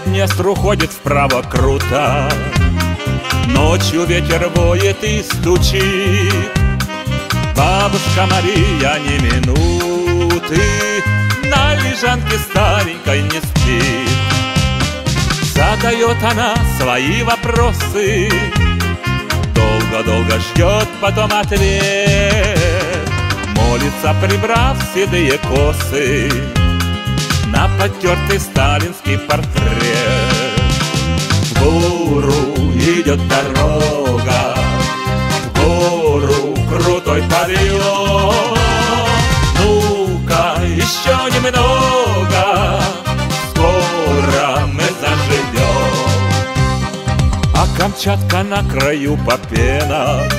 Днестр уходит вправо круто. Ночью ветер воет и стучит. Бабушка Мария ни минуты На лежанке старенькой не спит. Задает она свои вопросы. Долго-долго ждет потом ответ. Молится, прибрав седые косы На потертый сталинский портрет. В гору идет дорога В гору крутой подъем Ну-ка, еще немного Скоро мы заживем. А Камчатка на краю попенок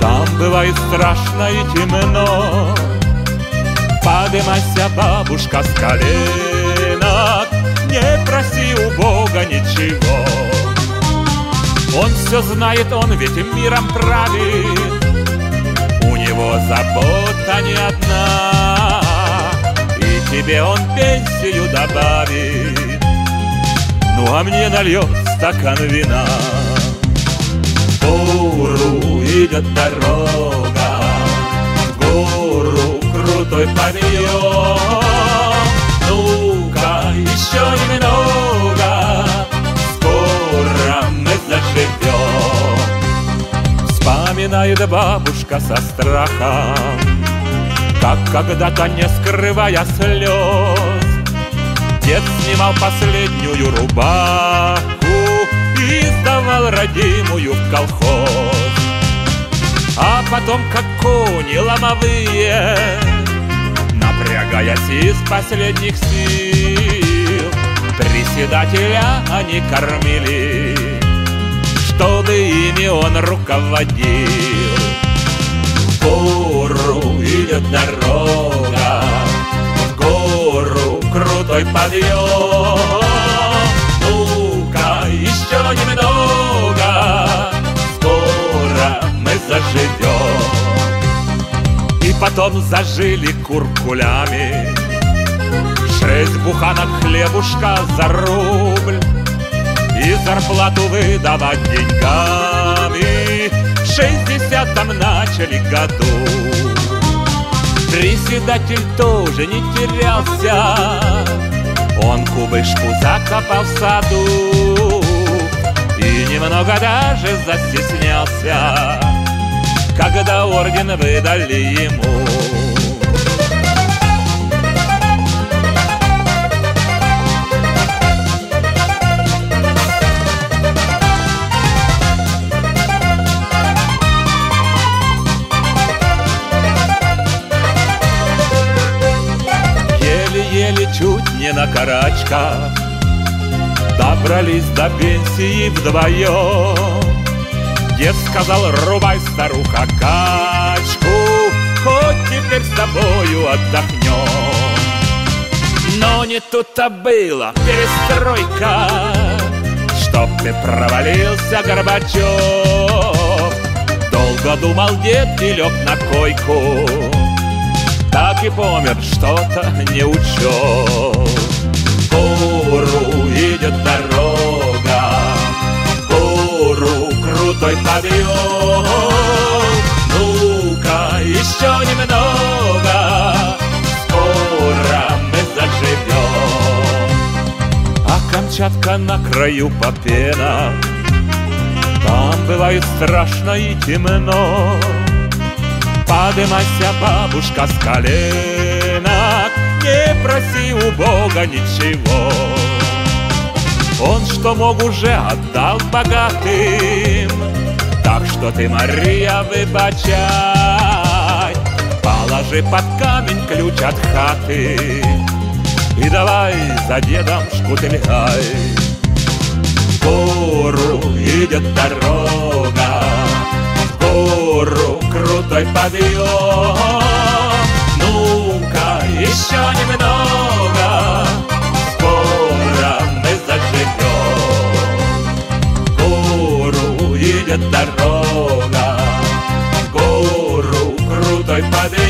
Там бывает страшно и темно Подымайся, бабушка, с коленок. Не проси у Бога ничего. Он все знает, он ведь миром правит. У него забота не одна. И тебе он пенсию добавит. Ну а мне нальет стакан вина. В гору идет дорога крутой подъем. Ну-ка, еще немного Скоро мы заживем. Вспоминает бабушка со страхом Как когда-то, не скрывая слез Дед снимал последнюю рубаху И сдавал родимую в колхоз. А потом, как кони ломовые Напрягаясь из последних сил. Председателя они кормили Чтобы ими он руководил. В гору идет дорога В гору крутой подъем потом зажили куркулями. Шесть буханок хлебушка за рубль И зарплату выдавать деньгами. В шестидесятом начали году. Председатель тоже не терялся. Он кубышку закопал в саду И немного даже застеснялся Когда орден выдали ему. Еле-еле чуть не на карачках Добрались до пенсии вдвоем Дед сказал, рубай, старуха, качку Хоть теперь с тобою отдохнем. Но не тут-то было, перестройка Чтоб ты провалился, Горбачев. Долго думал дед и лег на койку так и помер, что-то не учел. Гору идет дорога, подъем. Ну-ка, еще немного, скоро мы заживем. А Камчатка на краю попена, там бывает страшно и темно. Подымайся, бабушка, с коленок Не проси у Бога ничего Он, что мог, уже отдал богатым Так что ты, Мария, выбачай? Положи под камень ключ от хаты И давай за дедом шкутыльгай В гору идет дорога В гору крутой подъем Ну-ка, еще немного идет дорога. Гору крутой подъем